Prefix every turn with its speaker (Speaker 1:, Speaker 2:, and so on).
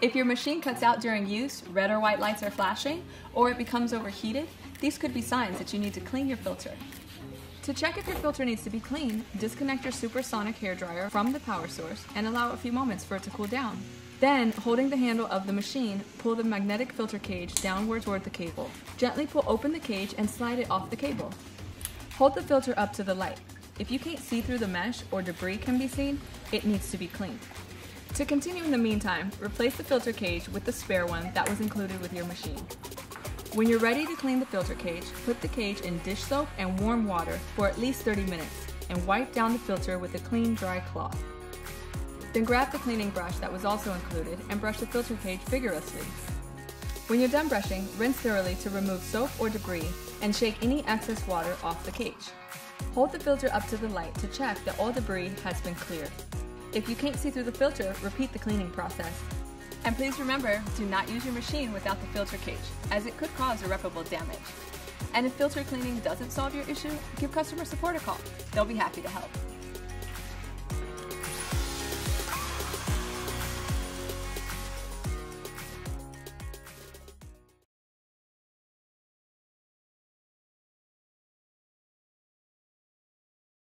Speaker 1: If your machine cuts out during use, red or white lights are flashing, or it becomes overheated, these could be signs that you need to clean your filter. To check if your filter needs to be cleaned, disconnect your supersonic hairdryer from the power source and allow a few moments for it to cool down. Then, holding the handle of the machine, pull the magnetic filter cage downward toward the cable. Gently pull open the cage and slide it off the cable. Hold the filter up to the light. If you can't see through the mesh or debris can be seen, it needs to be cleaned. To continue in the meantime, replace the filter cage with the spare one that was included with your machine. When you're ready to clean the filter cage, put the cage in dish soap and warm water for at least 30 minutes and wipe down the filter with a clean, dry cloth. Then grab the cleaning brush that was also included and brush the filter cage vigorously. When you're done brushing, rinse thoroughly to remove soap or debris and shake any excess water off the cage. Hold the filter up to the light to check that all debris has been cleared. If you can't see through the filter, repeat the cleaning process. And please remember, do not use your machine without the filter cage, as it could cause irreparable damage. And if filter cleaning doesn't solve your issue, give customer support a call. They'll be happy to help.